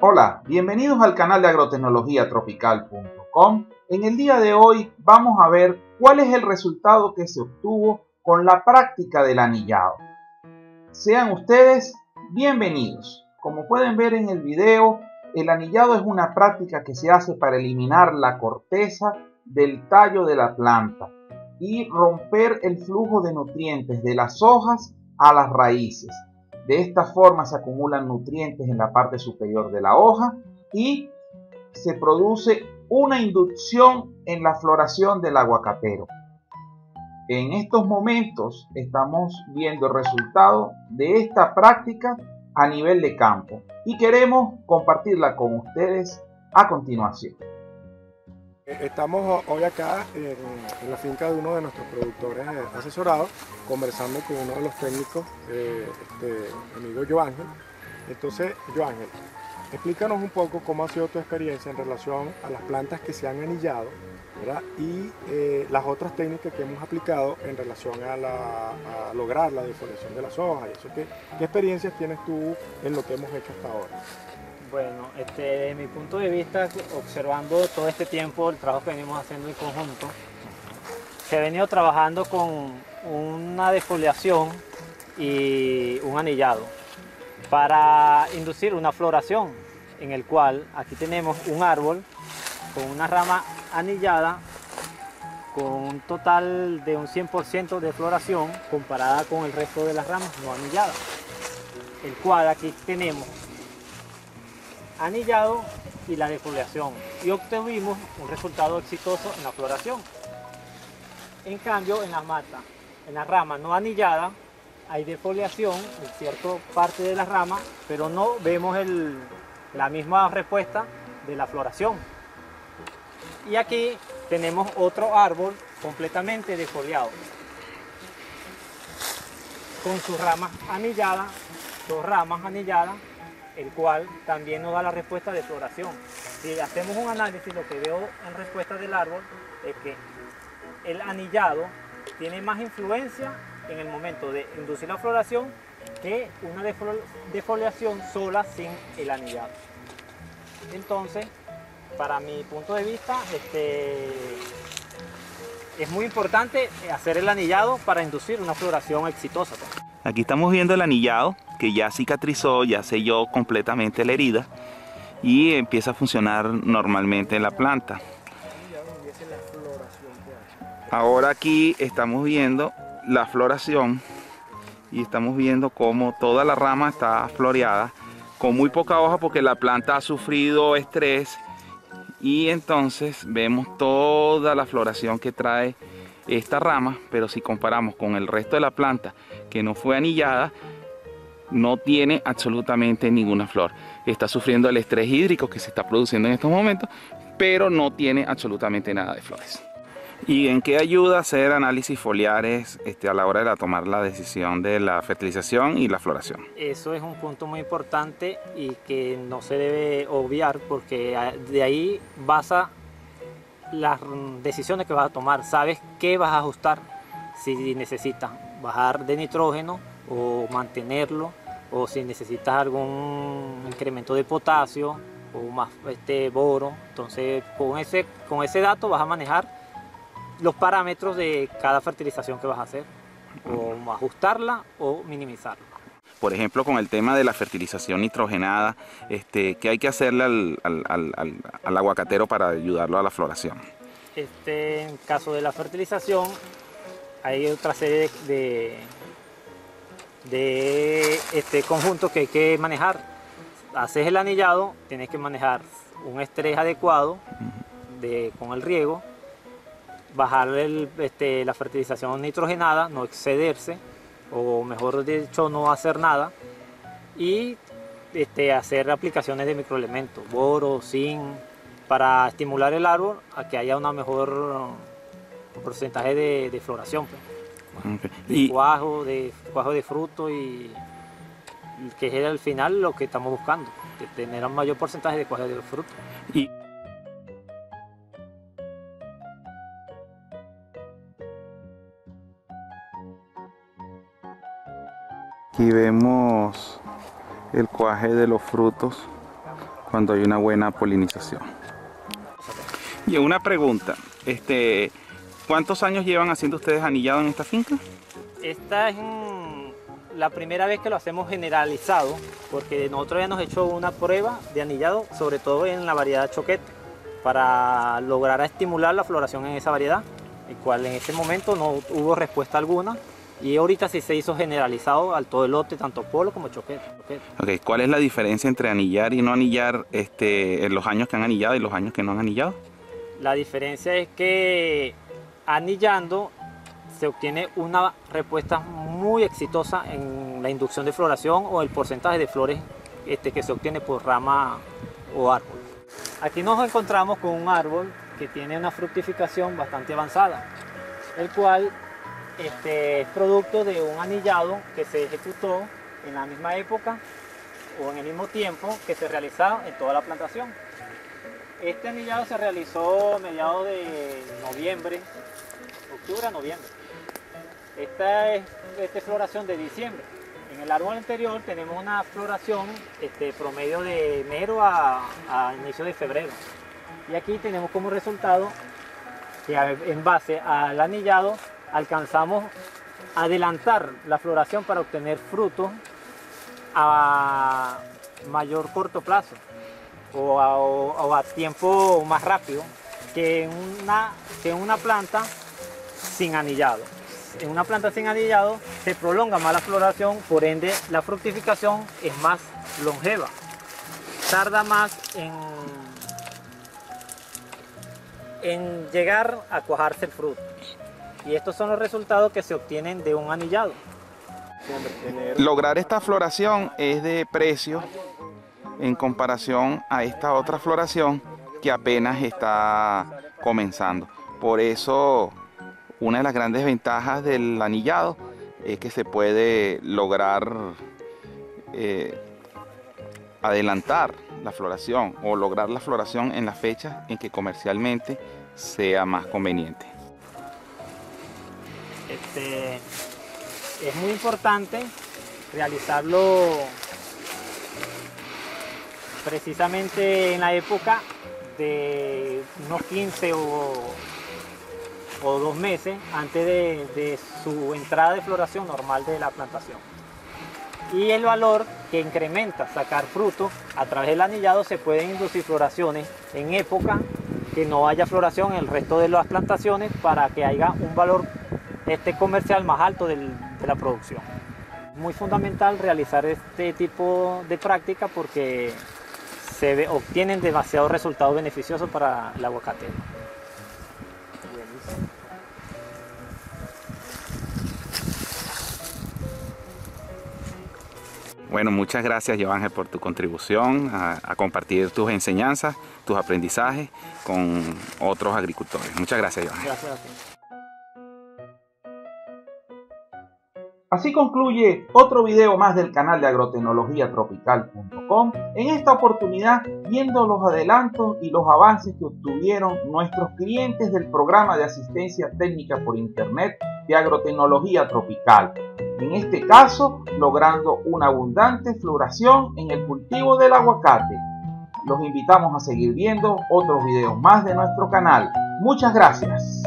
Hola, bienvenidos al canal de agrotecnologiatropical.com. En el día de hoy vamos a ver cuál es el resultado que se obtuvo con la práctica del anillado. Sean ustedes bienvenidos. Como pueden ver en el video, el anillado es una práctica que se hace para eliminar la corteza del tallo de la planta y romper el flujo de nutrientes de las hojas a las raíces. De esta forma se acumulan nutrientes en la parte superior de la hoja y se produce una inducción en la floración del aguacatero. En estos momentos estamos viendo el resultado de esta práctica a nivel de campo y queremos compartirla con ustedes a continuación. Estamos hoy acá en, la finca de uno de nuestros productores asesorados, conversando con uno de los técnicos, eh, este, amigo Joángel. Entonces, Joángel, explícanos un poco cómo ha sido tu experiencia en relación a las plantas que se han anillado y eh, las otras técnicas que hemos aplicado en relación a, lograr la defoliación de las hojas. Eso. ¿Qué, ¿Qué experiencias tienes tú en lo que hemos hecho hasta ahora? Bueno, este, desde mi punto de vista, observando todo este tiempo el trabajo que venimos haciendo en conjunto, se ha venido trabajando con una defoliación y un anillado para inducir una floración en el cual aquí tenemos un árbol con una rama anillada con un total de un 100% de floración comparada con el resto de las ramas no anilladas el cual aquí tenemos anillado y la defoliación y obtuvimos un resultado exitoso en la floración. En cambio, en la mata, en la rama no anillada, hay defoliación en cierta parte de la rama, pero no vemos la misma respuesta de la floración. Y aquí tenemos otro árbol completamente defoliado, con sus ramas anilladas, dos ramas anilladas el cual también nos da la respuesta de floración. Si hacemos un análisis, lo que veo en respuesta del árbol es que el anillado tiene más influencia en el momento de inducir la floración que una defoliación sola sin el anillado. Entonces, para mi punto de vista, este, es muy importante hacer el anillado para inducir una floración exitosa. Aquí estamos viendo el anillado que ya cicatrizó, ya selló completamente la herida y empieza a funcionar normalmente la planta. Ahora aquí estamos viendo la floración y estamos viendo cómo toda la rama está floreada con muy poca hoja porque la planta ha sufrido estrés y entonces vemos toda la floración que trae esta rama pero si comparamos con el resto de la planta que no fue anillada no tiene absolutamente ninguna flor. Está sufriendo el estrés hídrico que se está produciendo en estos momentos, pero no tiene absolutamente nada de flores. ¿Y en qué ayuda hacer análisis foliares este, a la hora de tomar la decisión de la fertilización y la floración? Eso es un punto muy importante y que no se debe obviar porque de ahí basa las decisiones que vas a tomar. Sabes qué vas a ajustar si necesitas bajar de nitrógeno o mantenerlo o si necesitas algún incremento de potasio o más este boro entonces con ese con ese dato vas a manejar los parámetros de cada fertilización que vas a hacer o ajustarla o minimizarla por ejemplo, con el tema de la fertilización nitrogenada, este, ¿qué hay que hacerle al, al, al, aguacatero para ayudarlo a la floración? Este, en caso de la fertilización, hay otra serie de, de este conjunto que hay que manejar. Haces el anillado, tienes que manejar un estrés adecuado de, con el riego, bajar este, la fertilización nitrogenada, no excederse, o mejor dicho, no hacer nada, y este, hacer aplicaciones de microelementos, boro, zinc, para estimular el árbol a que haya una mejor porcentaje de, floración. De cuajo, de cuajo de fruto y que es al final lo que estamos buscando, tener un mayor porcentaje de cuajo de fruto. Y Aquí vemos el cuaje de los frutos cuando hay una buena polinización. Y una pregunta, este, ¿cuántos años llevan haciendo ustedes anillado en esta finca? Esta es la primera vez que lo hacemos generalizado, porque nosotros ya hemos hecho una prueba de anillado, sobre todo en la variedad choquete, para lograr estimular la floración en esa variedad, el cual en ese momento no hubo respuesta alguna, y ahorita sí se hizo generalizado al todo el lote, tanto polo como choquete. Okay. ¿Cuál es la diferencia entre anillar y no anillar este, en los años que han anillado y los años que no han anillado? La diferencia es que anillando se obtiene una respuesta muy exitosa en la inducción de floración o el porcentaje de flores este, que se obtiene por rama o árbol. Aquí nos encontramos con un árbol que tiene una fructificación bastante avanzada, el cual este, es producto de un anillado que se ejecutó en la misma época o en el mismo tiempo que se realizaba en toda la plantación. Este anillado se realizó a mediados de noviembre, octubre a noviembre. Esta es esta floración de diciembre. En el árbol anterior tenemos una floración este, promedio de enero a, a inicio de febrero. Y aquí tenemos como resultado que en base al anillado alcanzamos adelantar la floración para obtener frutos a mayor corto plazo o a, tiempo más rápido que una, que una planta sin anillado en una planta sin anillado se prolonga más la floración, por ende la fructificación es más longeva. Tarda más en, llegar a cuajarse el fruto. Y estos son los resultados que se obtienen de un anillado. Lograr esta floración es de precio en comparación a esta otra floración que apenas está comenzando. Por eso una de las grandes ventajas del anillado es que se puede lograr eh, adelantar la floración o lograr la floración en la fecha en que comercialmente sea más conveniente. Este, es muy importante realizarlo precisamente en la época de unos 15 o o dos meses antes de, su entrada de floración normal de la plantación. Y el valor que incrementa sacar frutos a través del anillado se pueden inducir floraciones en época que no haya floración en el resto de las plantaciones para que haya un valor este comercial más alto de la producción. Muy fundamental realizar este tipo de práctica porque se obtienen demasiados resultados beneficiosos para el aguacate. Bueno, muchas gracias, Joángel, por tu contribución a, compartir tus enseñanzas, tus aprendizajes con otros agricultores. Muchas gracias, Joángel. Gracias Así concluye otro video más del canal de agrotecnologiatropical.com, en esta oportunidad viendo los adelantos y los avances que obtuvieron nuestros clientes del programa de asistencia técnica por internet de agrotecnología tropical en este caso logrando una abundante floración en el cultivo del aguacate. Los invitamos a seguir viendo otros videos más de nuestro canal. Muchas gracias.